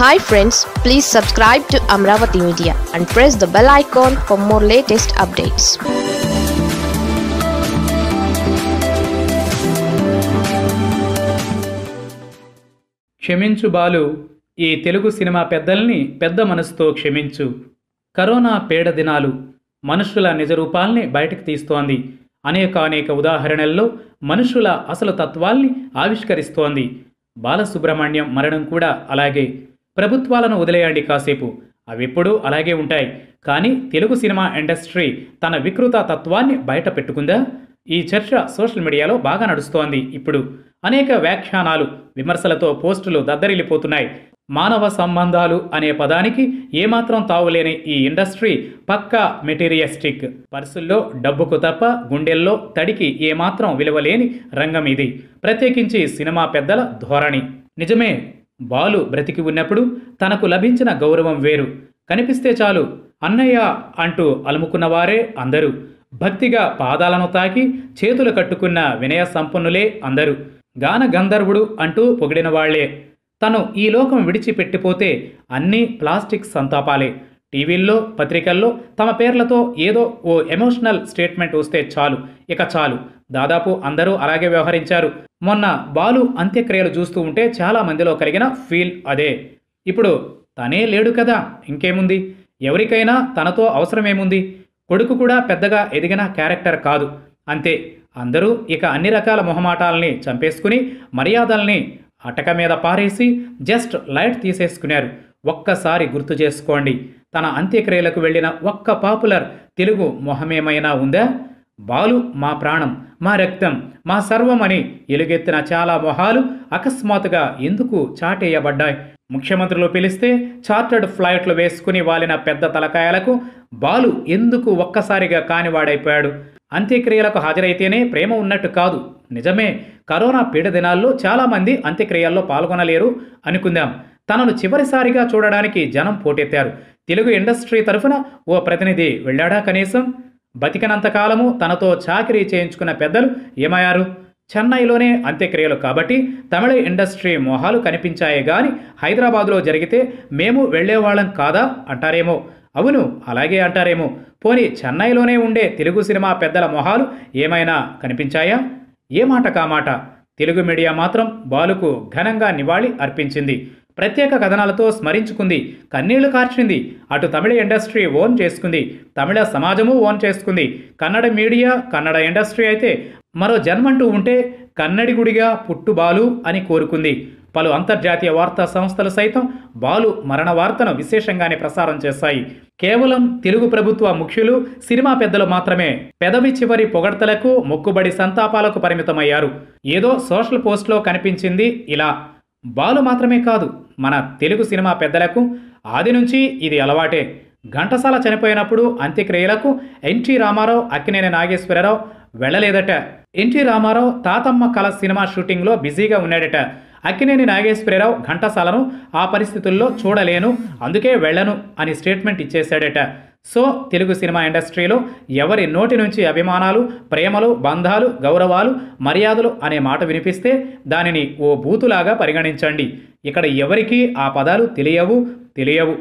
Hi friends please subscribe to Amaravati media and press the bell icon for more latest updates క్షమించు బాలు ఈ Telugu cinema పెద్దల్ని పెద్ద మనసుతో క్షమించు. కరోనా పీడ దినాలు మనుషుల నిజరూపాల్ని బయటకు తీస్తోంది. అనేక అనేక ఉదాహరణల్లో మనుషుల అసలు తత్వాల్ని ఆవిష్కరిస్తోంది. బాలసుబ్రహ్మణ్యం మరణం కూడా అలాగే. ప్రభుత్వాలను వదిలేయండి కాసేపు. అవెప్పుడూ అలాగే ఉంటాయి. కానీ తెలుగు సినిమా ఇండస్ట్రీ తన వికృత తత్వాన్ని బయట పెట్టుకుందా? ఈ చర్చ సోషల్ మీడియాలో బాగా నడుస్తోంది ఇప్పుడు. అనేక వ్యాఖ్యానాలు విమర్శలతో పోస్టులు దద్దరిల్లిపోతున్నాయి. మానవ సంబంధాలు అనే పదానికి ఏమాత్రం తావులేని ఈ ఇండస్ట్రీ పక్కా మెటీరియస్టిక్. పర్సుల్లో డబ్బుకు తప్ప గుండెల్లో తడికి ఏమాత్రం విలువలేని రంగం ఇది. ప్రత్యేకించి సినిమా పెద్దల ధోరణి. నిజమే. బాలు బ్రతికి ఉన్నప్పుడు తనకు లభించిన గౌరవం వేరు. కనిపిస్తే చాలు అన్నయ్య అంటూ అలుముకున్నవారే అందరూ. భక్తిగా పాదాలను తాకి చేతులు కట్టుకున్న వినయ సంపన్నులే అందరూ. గాన గంధర్వుడు అంటూ పొగిడిన వాళ్ళే. తను ఈ లోకం విడిచిపెట్టిపోతే అన్నీ ప్లాస్టిక్ సంతాపాలే. టీవీల్లో పత్రికల్లో తమ పేర్లతో ఏదో ఓ ఎమోషనల్ స్టేట్మెంట్ వస్తే చాలు ఇక చాలు. దాదాపు అందరూ అలాగే వ్యవహరించారు. మొన్న బాలు అంత్యక్రియలు చూస్తూ ఉంటే చాలా మందిలో కలిగిన ఫీల్ అదే. ఇప్పుడు తనే లేడు కదా ఇంకేముంది? ఎవరికైనా తనతో అవసరమేముంది? కొడుకు కూడా పెద్దగా ఎదిగిన క్యారెక్టర్ కాదు. అంతే అందరూ ఇక అన్ని రకాల మొహమాటాలని చంపేసుకుని మర్యాదల్ని అటక మీద పారేసి జస్ట్ లైట్ తీసేసుకున్నారు. ఒక్కసారి గుర్తు చేసుకోండి. తన అంత్యక్రియలకు వెళ్ళిన ఒక్క పాపులర్ తెలుగు మొహమేమైనా ఉందా? బాలు మా ప్రాణం మా రక్తం మా సర్వం అని ఎలుగెత్తిన చాలా మొహాలు అకస్మాత్తుగా ఎందుకు చాటేయబడ్డాయి? ముఖ్యమంత్రులు పిలిస్తే చార్టర్డ్ ఫ్లైట్లు వేసుకుని వాలిన పెద్ద తలకాయలకు బాలు ఎందుకు ఒక్కసారిగా కానివాడైపోయాడు? అంత్యక్రియలకు హాజరైతేనే ప్రేమ ఉన్నట్టు కాదు. నిజమే కరోనా పీడ దినాల్లో చాలామంది అంత్యక్రియల్లో పాల్గొనలేరు అనుకుందాం. తనను చివరిసారిగా చూడడానికి జనం పోటెత్తారు. తెలుగు ఇండస్ట్రీ తరఫున ఓ ప్రతినిధి వెళ్ళాడా కనీసం? బతికినంత కాలము తనతో చాకరీ చేయించుకున్న పెద్దలు ఏమయ్యారు? చెన్నైలోనే అంత్యక్రియలు కాబట్టి తమిళ ఇండస్ట్రీ మొహాలు కనిపించాయే గాని హైదరాబాద్లో జరిగితే మేము వెళ్ళేవాళ్ళం కాదా అంటారేమో? అవును అలాగే అంటారేమో. పోనీ చెన్నైలోనే ఉండే తెలుగు సినిమా పెద్దల మొహాలు ఏమైనా కనిపించాయా? ఏ మాట కామాట తెలుగు మీడియా మాత్రం బాలుకు ఘనంగా నివాళి అర్పించింది. ప్రత్యేక కథనాలతో స్మరించుకుంది. కన్నీళ్ళు కార్చింది. అటు తమిళ ఇండస్ట్రీ ఓన్ చేసుకుంది. తమిళ సమాజము ఓన్ చేసుకుంది. కన్నడ మీడియా కన్నడ ఇండస్ట్రీ అయితే మరో జన్మంటూ ఉంటే కన్నడిగుడిగా పుట్టుబాలు అని కోరుకుంది. పలు అంతర్జాతీయ వార్తా సంస్థలు సైతం బాలు మరణ వార్తను విశేషంగానే ప్రసారం చేశాయి. కేవలం తెలుగు ప్రభుత్వ ముఖ్యులు సినిమా పెద్దలు మాత్రమే పెదవి చివరి పొగడ్తలకు మొక్కుబడి సంతాపాలకు పరిమితమయ్యారు. ఏదో సోషల్ పోస్ట్లో కనిపించింది ఇలా. బాలు మాత్రమే కాదు మన తెలుగు సినిమా పెద్దలకు ఆది నుంచి ఇది అలవాటే. ఘంటసాల చనిపోయినప్పుడు అంత్యక్రియలకు N T Ramarao Akkineni Nageswararao వెళ్ళలేదట. N T Rama Rao Tatamma Kala cinema షూటింగ్లో బిజీగా ఉన్నాడట. అక్కినేని నాగేశ్వరరావు ఘంటసాలను ఆ పరిస్థితుల్లో చూడలేను అందుకే వెళ్ళను అని స్టేట్మెంట్ ఇచ్చేశాడట. సో తెలుగు సినిమా ఇండస్ట్రీలో ఎవరి నోటి నుంచి అభిమానాలు ప్రేమలు బంధాలు గౌరవాలు మర్యాదలు అనే మాట వినిపిస్తే దానిని ఓ బూతులాగా పరిగణించండి. ఇక్కడ ఎవరికీ ఆ పదాలు తెలియవు తెలియవు.